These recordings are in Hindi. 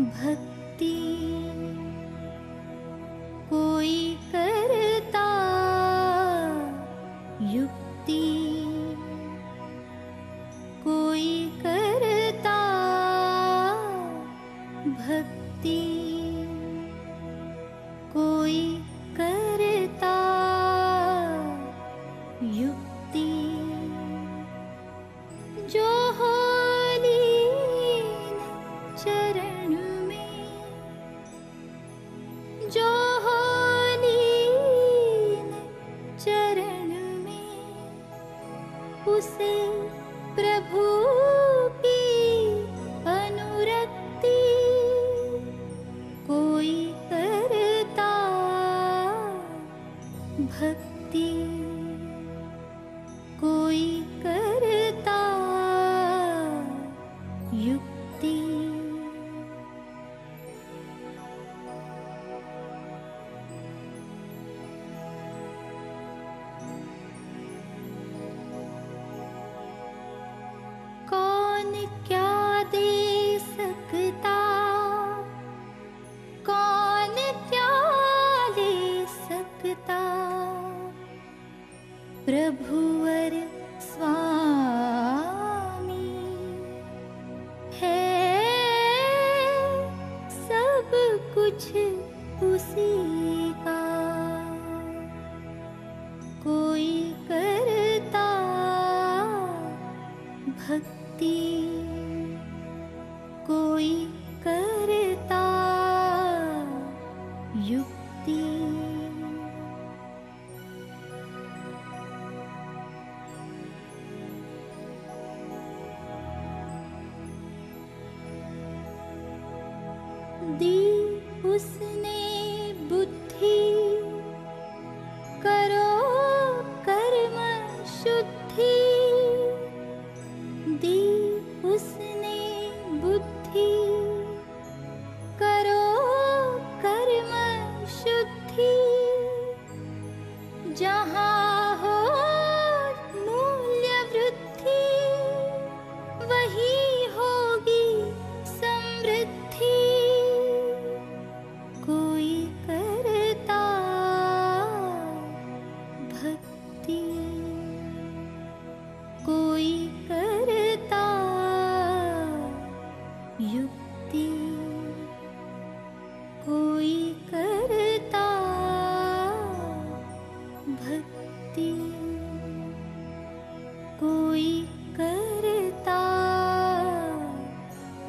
भक्ति चरण में उसे अनुरक्ति कोई करता भक्ति कोई करता युक्ति। प्रभुवर स्वामी। है सब कुछ उसी का। कोई करता भक्ति कोई करता युक्ति। उसने बुद्धि करो कर्म शुद्धि। दी उसने बुद्धि ता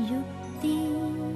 युक्ति।